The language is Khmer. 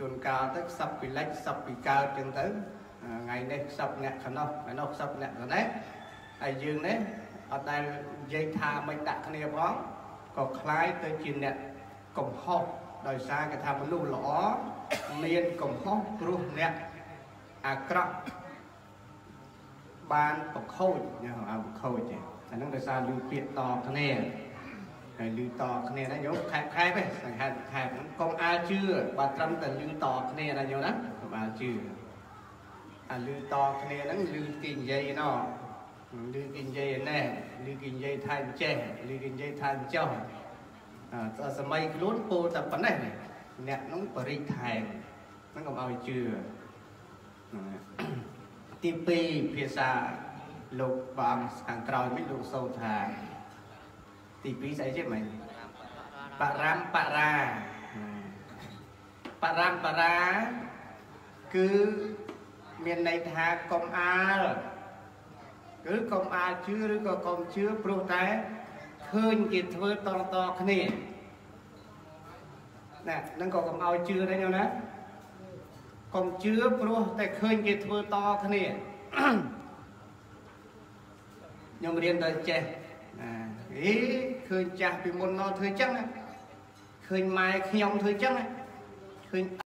ជួនកាលទៅខ្សឹបពីលិចខ្សឹបពីកើតចឹងទៅថ្ងៃនេះខ្សឹបអ្នកខ្នោះថ្ងៃនោះខ្សឹបអ្នកខ្នេះហើយយើងនេះអត់ដែលនិយាយថាមិនដាក់គ្នាផងក៏คล้ายទៅជាអ្នកកំហុសដោយសារគេថាមនុស្សល្អមានកំហុសព្រោះអ្នកអាក្រក់បានប្រខូចណាហៅប្រខូចទេអាហ្នឹងដោយសារលឺពាក្យតគ្នា ហើយលឺតគ្នាណាញោមខែបខែបទេសង្ខេបខែបហ្នឹងកុំអាលជឿបើត្រឹមតែលឺតគ្នាណាញោមណាកុំអាលជឿអាលឺតគ្នាហ្នឹងលឺគេនិយាយណោះលឺគេនិយាយណែលឺគេនិយាយថាអញ្ចេះលឺគេនិយាយថាអញ្ចោះអឺសម័យខ្លួនពោលតែប៉ុណ្ណេះអ្នកហ្នឹងបរិថែមហ្នឹងកុំឲ្យជឿទី2ភាសាលោកបងខាងក្រោយមិនលោកសូថា ទី2ស្អីទៀតមិនបរមបរាបរមបរាគឺមានន័យថាកុំអាលគឺកុំអាលជឿឬក៏កុំជឿព្រោះតែឃើញគេធ្វើតតគ្នាណានឹងក៏កុំឲ្យជឿដែរញោមណាកុំជឿព្រោះតែឃើញគេធ្វើតគ្នាខ្ញុំរៀនទៅចេះណាអេ ឃើញចាស់ពីមុនមកធ្វើចឹងឃើញម៉ែខ្ញុំធ្វើចឹងឃើញ